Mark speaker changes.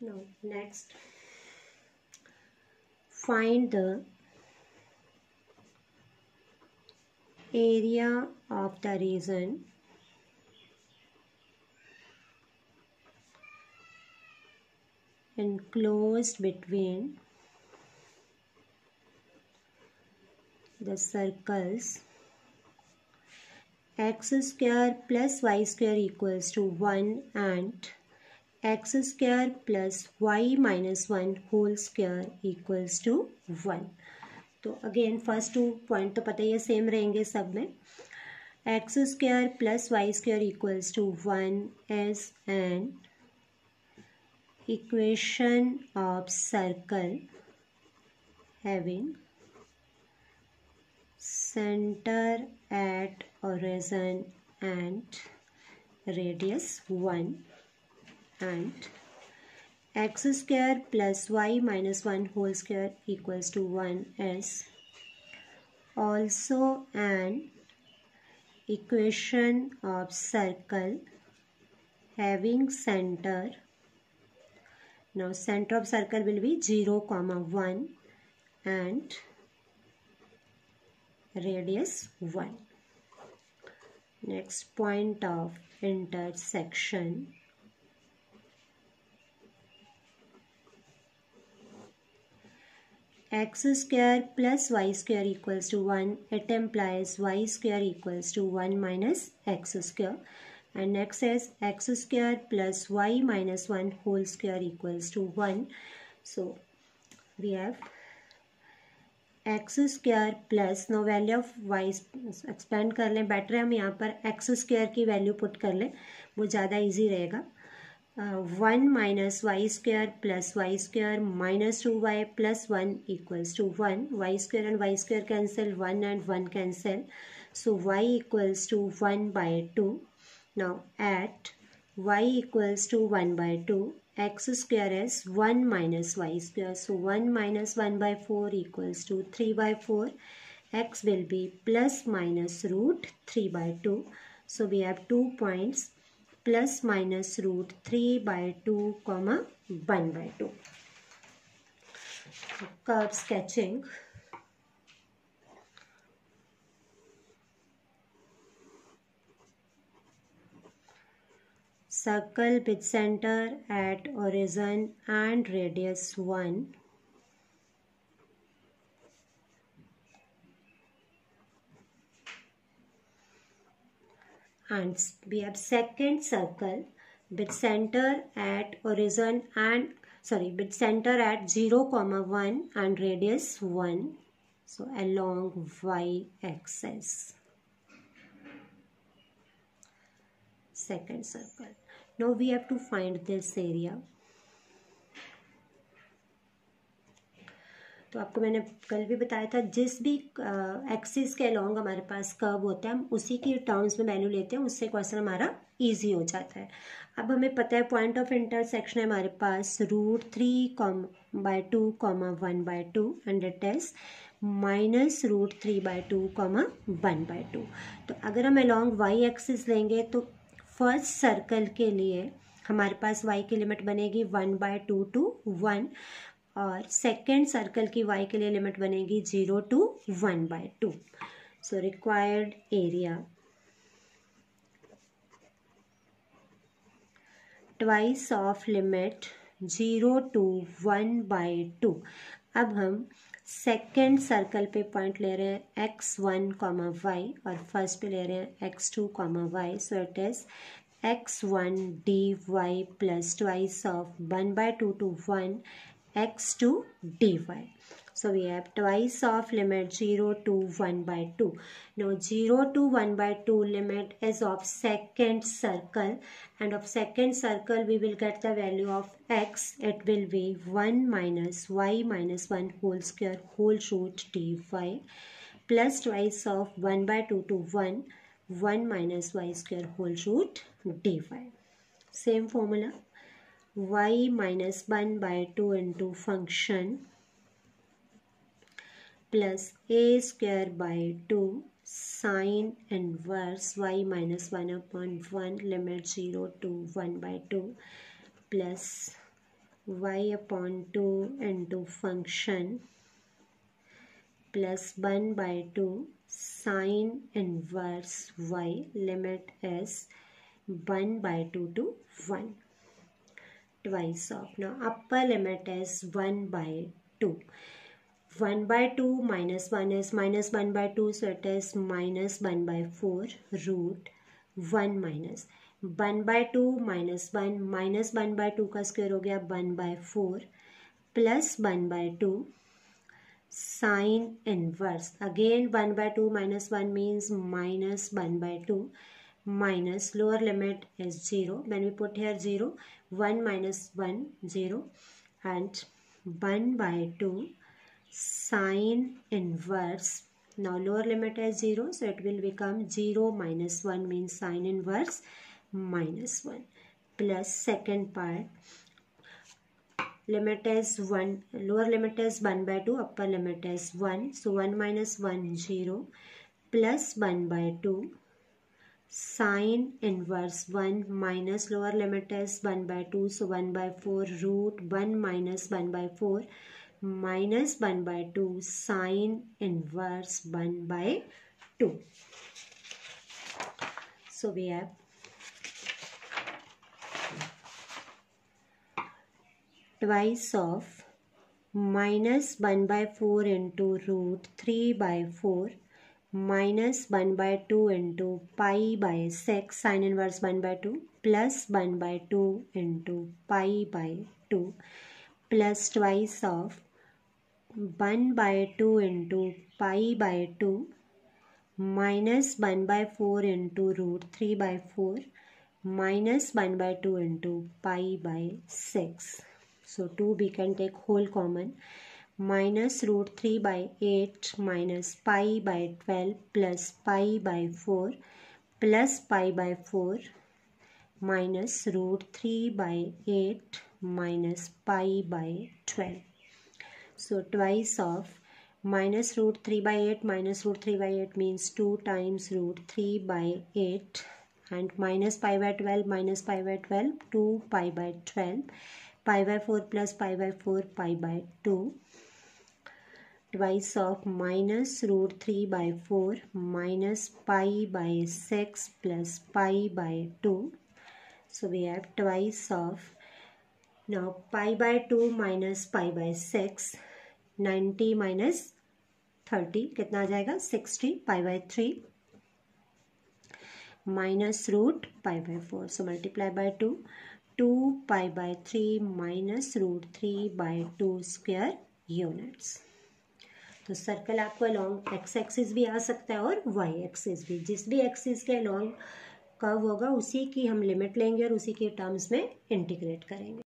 Speaker 1: now next. Find the area of the region enclosed between the circles. X square plus y square equals to 1 and x square plus y minus 1 whole square equals to 1 तो again first to point तो पता ही है same रहेंगे सब में. X square plus y square equals to one as an equation of circle having center at origin and radius 1 and x square plus y minus 1 whole square equals to 1 is also an equation of circle having center. Now center of circle will be 0 comma 1 and radius 1 next point of intersection x square plus y square equals to one it implies y square equals to one minus x square and next as x square plus y minus one whole square equals to one so we have x square plus no value of y expand कर लें. Better है हम यहाँ पर x square की value put कर लें. वो ज़्यादा ईजी रहेगा. uh, 1 minus y square plus y square minus 2y plus 1 equals to 1. y square and y square cancel 1 and 1 cancel. So y equals to 1 by 2. Now at y equals to 1 by 2 x square is 1 minus y square. So 1 minus 1 by 4 equals to 3 by 4. x will be plus minus root 3 by 2. So we have two points plus minus root three by two comma one by two curve sketching circle with centre at origin and radius one and we have second circle with center at origin and sorry with center at 0 comma 1 and radius 1 so along y axis second circle. Now we have to find this area तो आपको मैंने कल भी बताया था, जिस भी axis के अलॉन्ग हमारे पास कर्व होता है, हम उसी की टर्म्स में वैल्यू लेते हैं, उससे क्वेश्चन हमारा इजी हो जाता है। अब हमें पता है पॉइंट ऑफ़ इंटरसेक्शन है हमारे पास root three comma by two comma one by two it is minus root three by two comma one by two तो अगर हम अलॉन्ग वाई एक्सिस लेंगे तो फ़र्स्ट सर्कल के लिए हमारे पास y की लिमिट बनेगी one by two to one और सेकेंड सर्कल की वाई के लिए लिमिट बनेगी zero to one by two so required area twice of limit zero to one by two अब हम सेकेंड सर्कल पे पॉइंट ले रहे हैं एक्स वन कॉमा वाई और फ़र्स्ट पे ले रहे हैं x two comma y so it is x one d y plus twice of one by two to one x to dy. So we have twice of limit 0 to 1 by 2. Now 0 to 1 by 2 limit is of second circle and of second circle we will get the value of x. It will be 1 minus y minus 1 whole square whole root dy plus twice of 1 by 2 to 1 1 minus y square whole root dy. Same formula y minus 1 by 2 into function plus a square by 2 sine inverse y minus 1 upon 1 limit 0 to 1 by 2 plus y upon 2 into function plus 1 by 2 sine inverse y limit is 1 by 2 to 1 twice of now upper limit is 1 by 2 1 by 2 minus 1 is minus 1 by 2 so it is minus 1 by 4 root 1 minus 1 by 2 minus 1 minus 1 by 2 का square हो गया 1 by 4 plus 1 by 2 sine inverse again 1 by 2 minus 1 means minus 1 by 2 minus lower limit is 0 when we put here 0 1 minus 1 0 and 1 by 2 sine inverse. Now lower limit is 0 so it will become 0 minus 1 means sine inverse minus 1 plus second part limit is 1 lower limit is 1 by 2 upper limit is 1 so 1 minus 1 0 plus 1 by 2 sine inverse 1 minus lower limit is 1 by 2 so 1 by 4 root 1 minus 1 by 4 minus 1 by 2 sine inverse 1 by 2 so we have twice of minus 1 by 4 into root 3 by 4 minus 1 by 2 into pi by 6 sine inverse 1 by 2 plus 1 by 2 into pi by 2 plus twice of 1 by 2 into pi by 2 minus 1 by 4 into root 3 by 4 minus 1 by 2 into pi by 6 so 2 we can take whole common minus root 3 by 8 minus pi by 12 plus pi by 4 plus pi by 4 minus root 3 by 8 minus pi by 12. So twice of minus root 3 by 8 minus root 3 by 8 means 2 times root 3 by 8 and minus pi by 12 minus pi by 12 2 pi by 12 pi by 4 plus pi by 4 pi by 2 twice of minus root three by four minus pi by six plus pi by two. So we have twice of now pi by two minus pi by six, ninety minus thirty, कितना आ जाएगा? Sixty pi by three minus root pi by four. So multiply by two two pi by three minus root three by two square units. तो circle आपको along x axis भी आ सकता है और Y axis भी। जिस भी एक्सिस के अलॉन्ग कर्व होगा, उसी की हम लिमिट लेंगे और उसी के टर्म्स में इंटीग्रेट करेंगे।